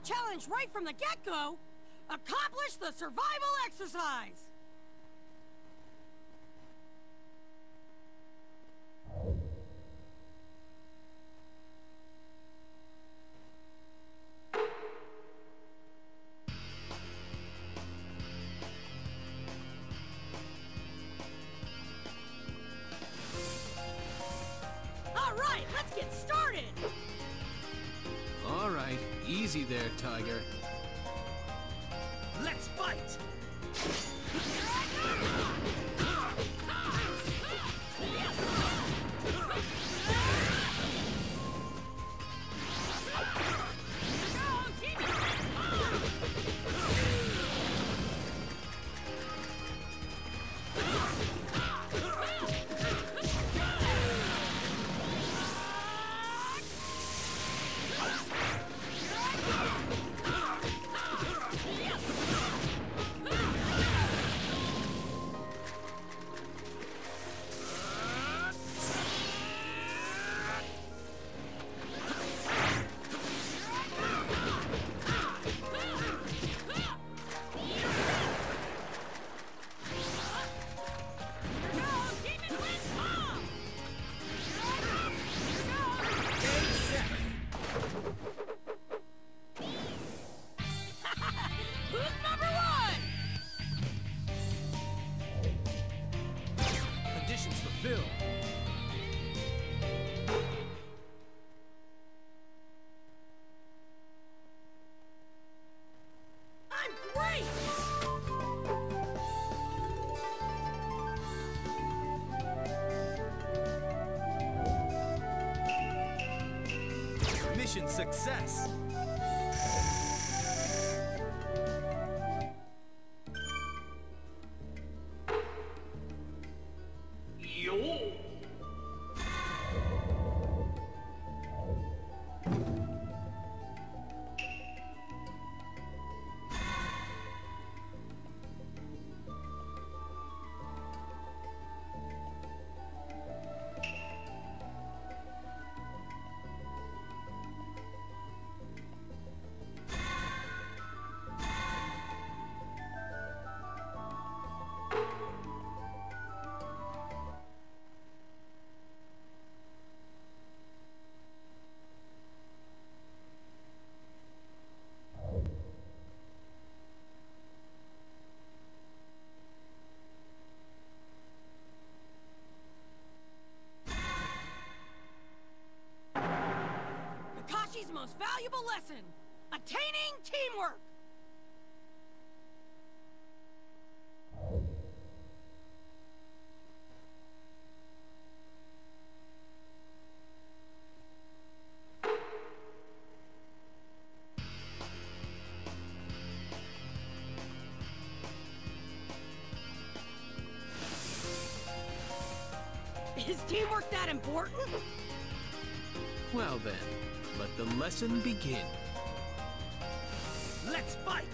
challenge right from the get-go. Accomplish the survival exercise. Easy there, Tiger. Let's fight! Mission success! Most valuable lesson. Attaining teamwork. Is teamwork that important? Well then, let the lesson begin. Let's fight!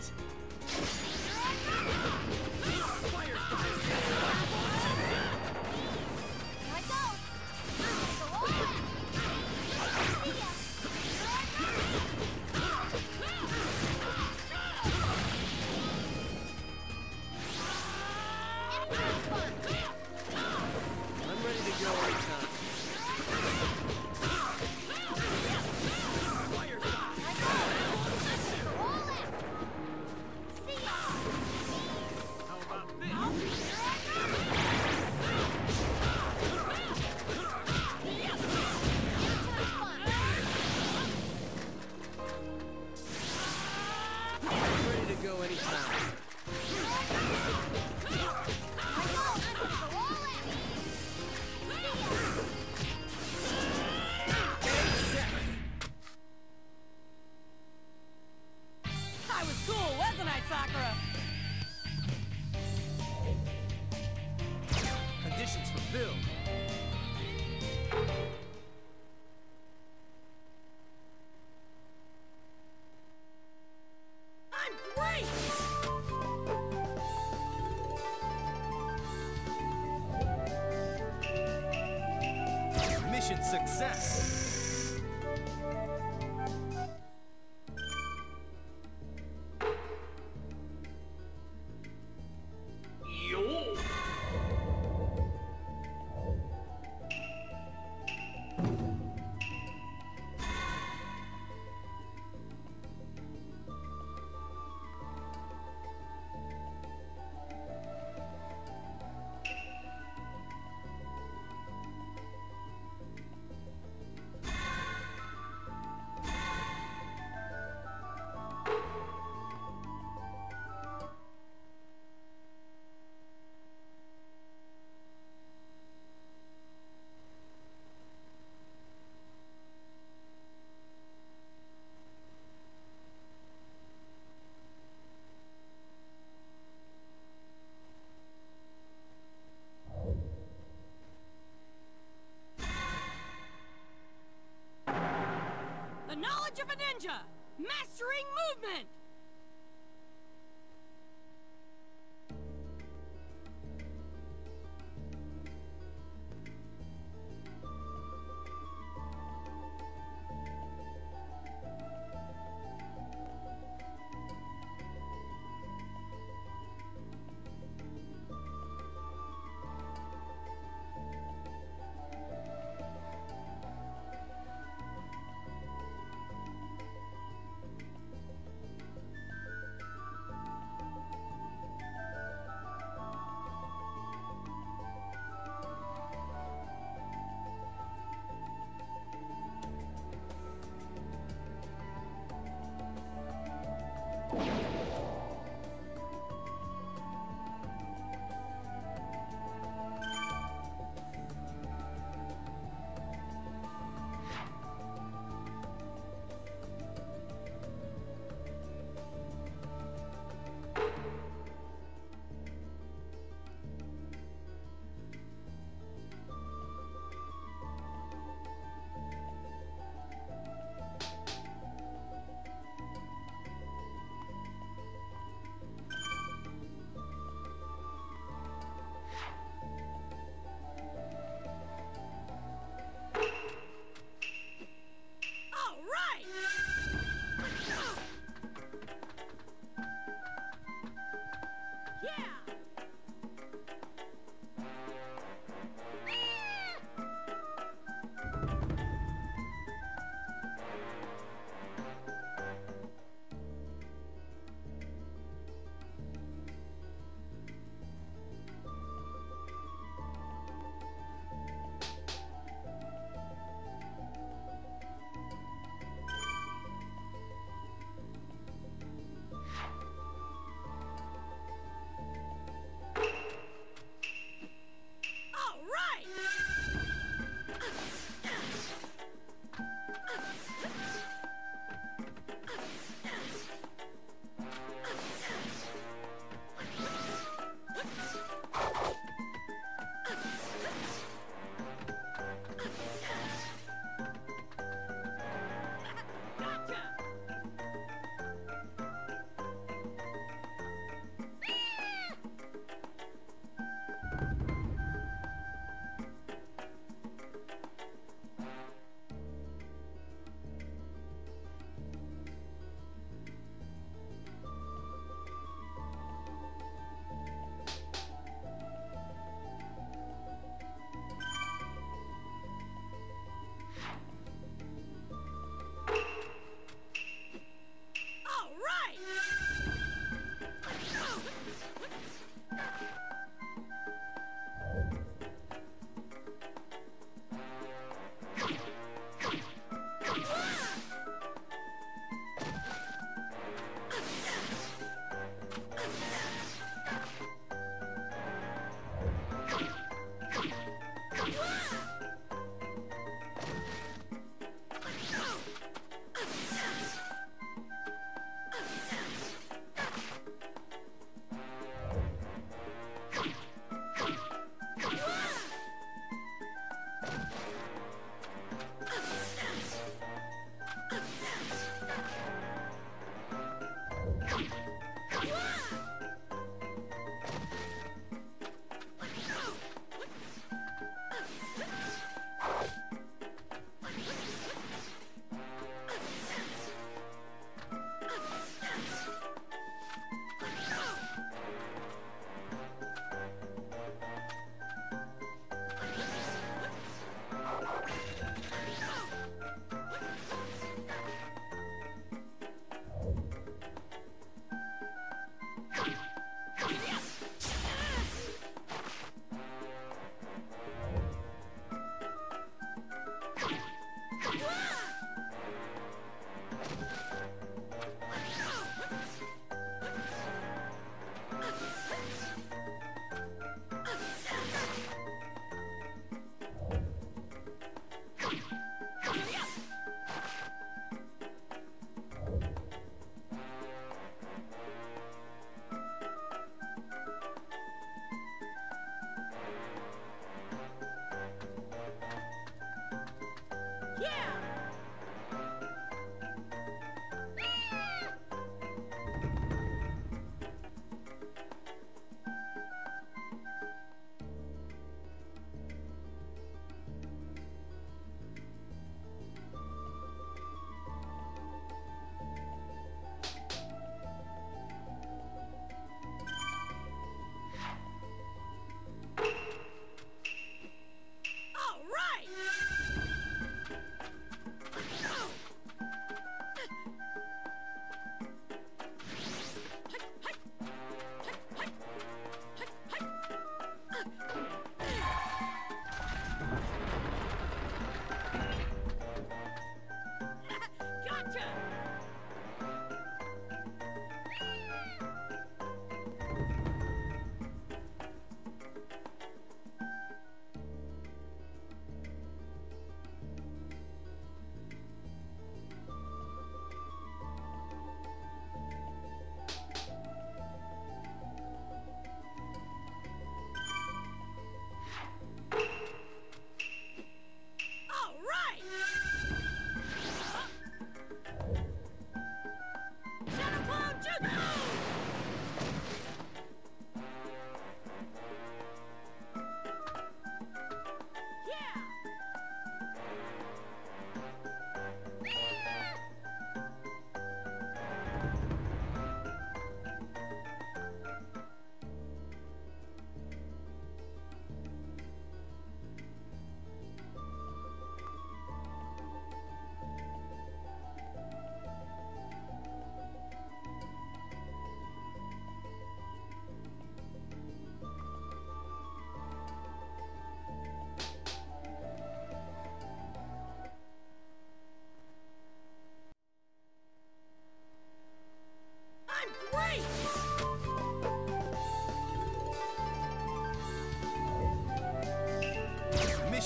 Mission success! Ninja! Mastering movement!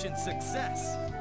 Mission success!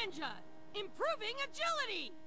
Ninja! Improving agility!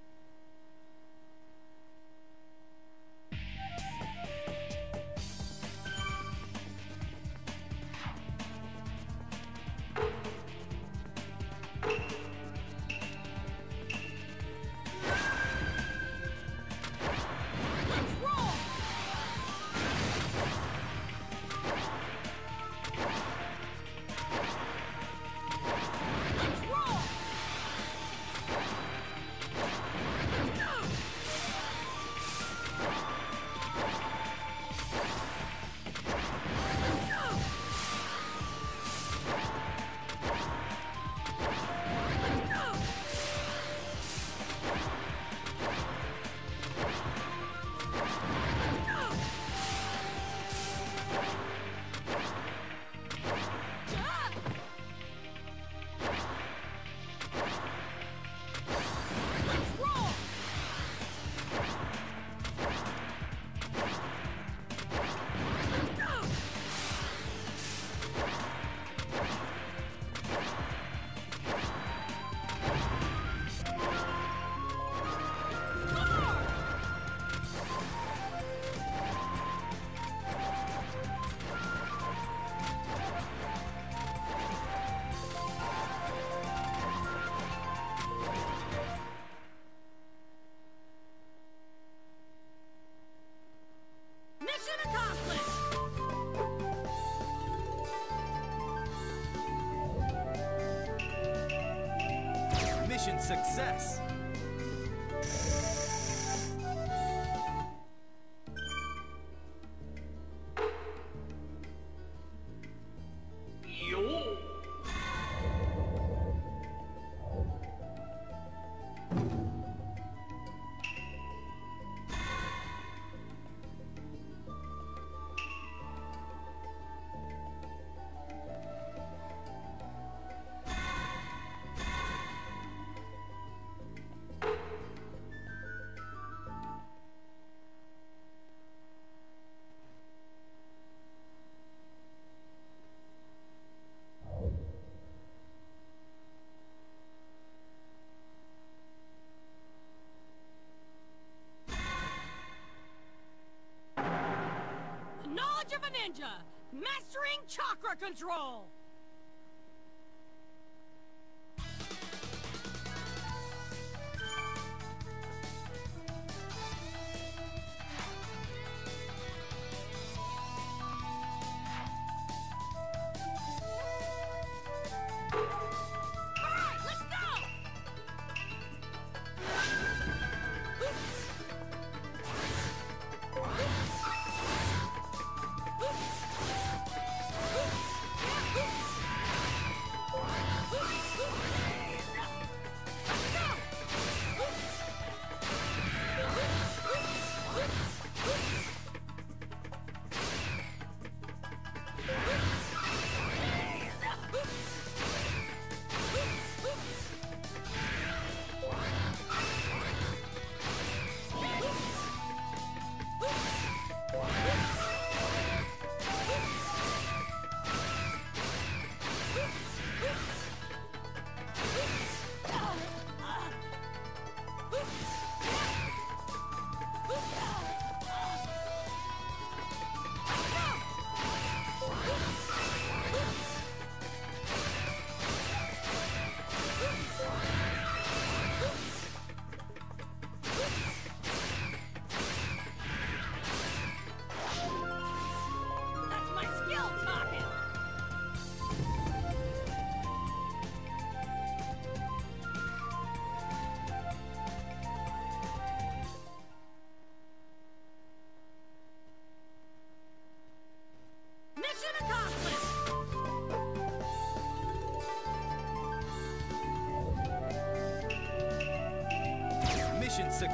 Ninja! Mastering chakra control!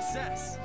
success.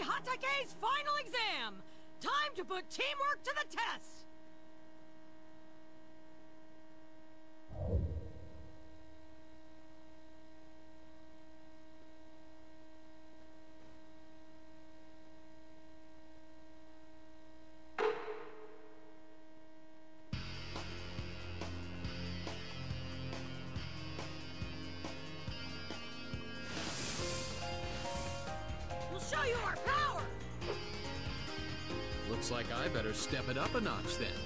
Hatake's final exam! Time to put teamwork to the test! up a notch then.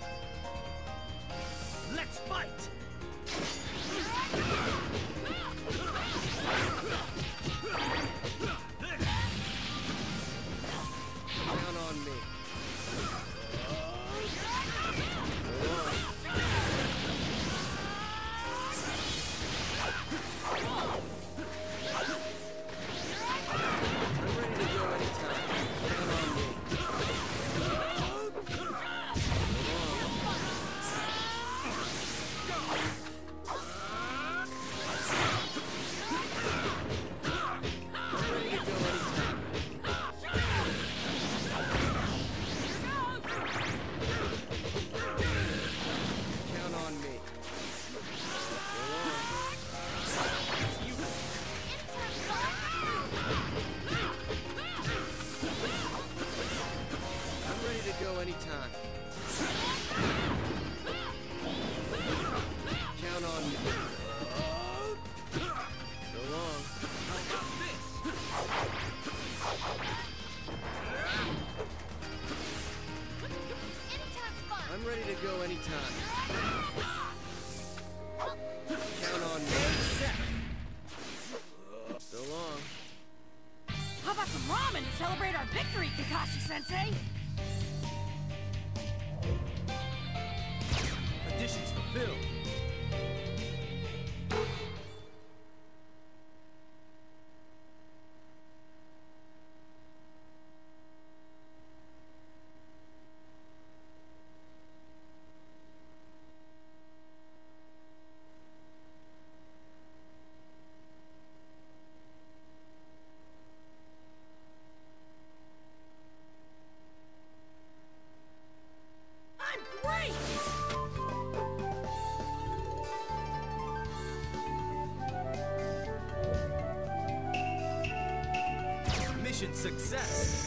success.